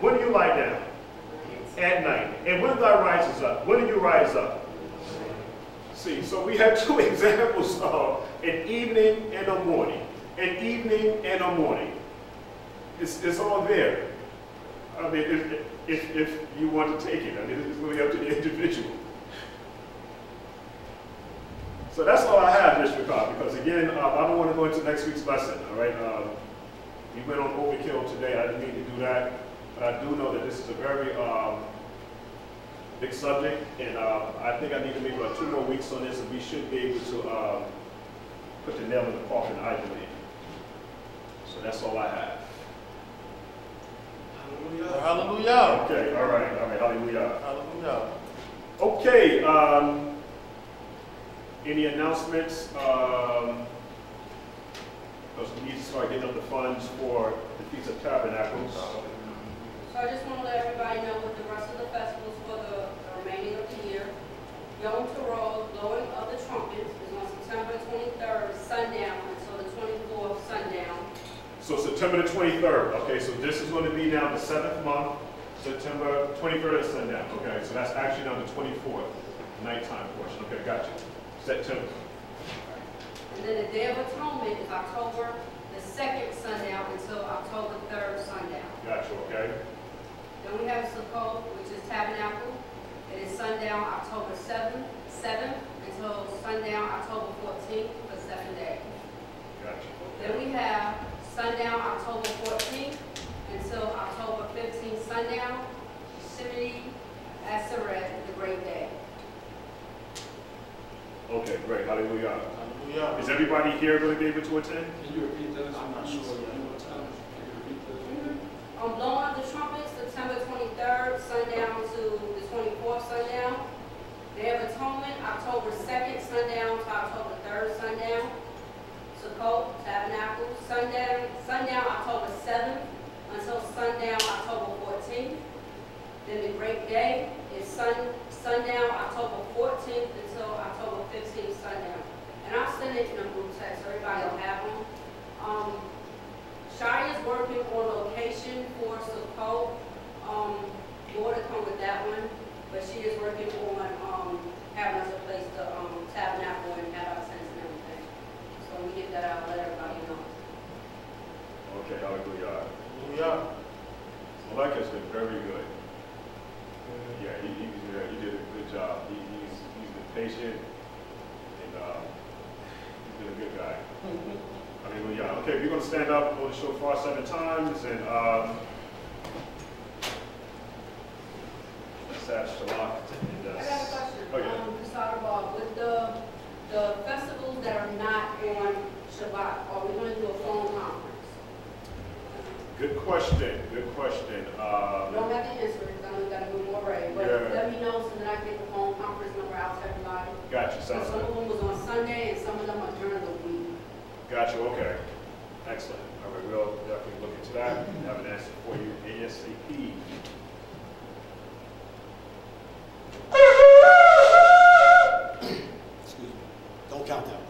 When do you lie down? At night. And when God rises up? When do you rise up? See, so we have two examples of an evening and a morning. An evening and a morning. It's, it's all there. I mean, if, if, if you want to take it, I mean, it's really up to the individual. So that's all I have, Mr. Cobb, because again, uh, I don't want to go into next week's lesson, all right? Uh, we went on overkill today, I didn't mean to do that, but I do know that this is a very um, big subject, and uh, I think I need to maybe about two more weeks on this, and we should be able to um, put the nail in the coffin, I believe. So that's all I have. Hallelujah. Okay, all right, all right, hallelujah. Hallelujah. Okay, um, any announcements? Um, because we need to start getting up the funds for the Feast of Tabernacles. So I just want to let everybody know what the rest of the festivals for the the remaining of the year. Yom Teruah, blowing of the trumpets, is on September 23rd, sundown, until the 24th, sundown. So September the 23rd, okay, so this is going to be now the seventh month, September 23rd is sundown, okay, so that's actually now the 24th, nighttime portion, okay, gotcha. September, And then the Day of Atonement is October the second sundown until October 3rd, sundown. gotcha, okay? Then Sukkot, which is Tabernacle. It is sundown October 7th, 7th until sundown October 14th for seven days. Gotcha. Then we have sundown October 14th until October 15th sundown, Shemini Atzeret, the great day. Okay, great, hallelujah. Hallelujah. Is everybody here going to be able to attend? Can you repeat that? I'm not sure yet. Mm-hmm. One more time. Can you repeat that? On blowing of the trumpets, September 23rd sundown to the 24th sundown. Day of Atonement, October 2nd sundown to October 3rd sundown. Sukkot, Tabernacle, sundown, sundown October 7th until sundown October 14th. Then the great day is sun, sundown October 14th until October 15th sundown. And I'll send it in a group text, so everybody will have them. Um, is working on location for Sukkot. Um, more to come with that one, but she is working on, um, having us a place to, um, tabernacle and have our tents and everything. So when we get that out, let everybody know. Okay, hallelujah. Hallelujah. Malek has been very good. Yeah, he, he, yeah, he did a good job. He, he's, he's been patient and, uh, he's been a good guy. Hallelujah. Okay, we're gonna stand up, blow the show shofar seven times and, um, let's ask Shalak and, uh, I got a question. Oh, yeah. Um, Ms. Agarwal, with the, the festivals that are not on Shabbat, are we gonna do a phone conference? Good question, good question. Um, don't have to answer it, I know you gotta move more ready, but Yeah. let me know so that I can get the phone conference number out to everybody. gotcha, So sounds some good. of them was on Sunday and some of them are during the week. Gotcha, okay. Excellent. All right, we'll definitely look into that and have an answer for you ASAP. Excuse me. Don't count that one.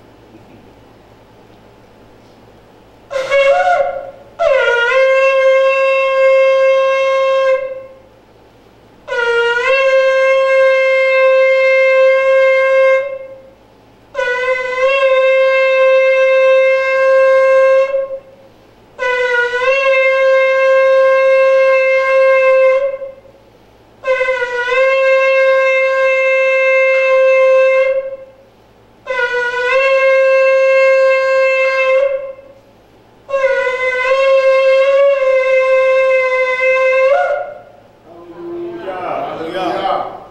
Hallelujah. Hallelujah.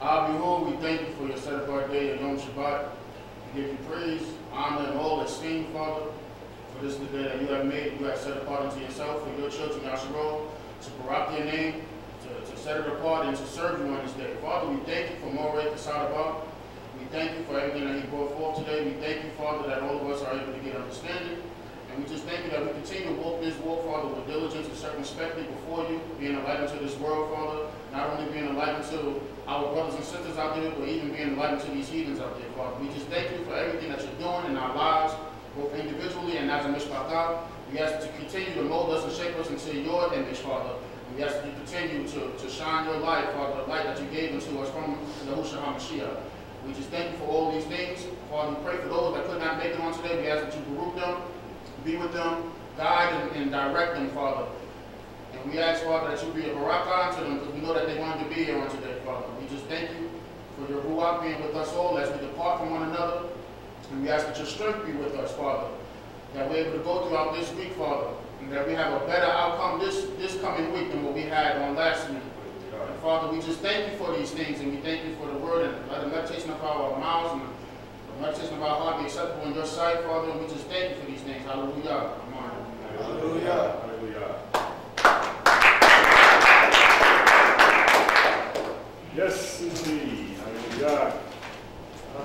Ah, behold, we thank you for your set apart day of Yom Shabbat. We give you praise, and all Father, for this is the day that you have made. You have set apart unto yourself for your children, Yasharal, to barak your name, to, to set it apart and to serve you on this day. Father, we thank you for Moreh Kasadabah. We thank you for everything that he brought forth today. We thank you, Father, that all of us are able to get understanding. And we just thank you that we continue to walk this walk, Father, with diligence and circumspectly before you, being a light unto this world, Father. Only being a light unto our brothers and sisters out there, but even being a light unto these heathens out there, Father. We just thank you for everything that you're doing in our lives, both individually and as a mishpachah. We ask you continue to mold us and shape us into your image, Father. We ask that you continue to, to shine your light, Father, the light that you gave unto us from the Yahushua HaMashiach. We just thank you for all these things. Father, we pray for those that could not make it on today. We ask that you baruch them, be with them, guide and, and direct them, Father. And we ask, Father, that you be a barakah unto them, because we know that they wanted to be here on today, Father. We just thank you for your ruach being with us all as we depart from one another. And we ask that your strength be with us, Father. That we're able to go throughout this week, Father. And that we have a better outcome this, this coming week than what we had on last week. And Father, we just thank you for these things, and we thank you for the word, and let the meditation of our mouths and the meditation of our heart be acceptable in your sight, Father, and we just thank you for these things. Hallelujah.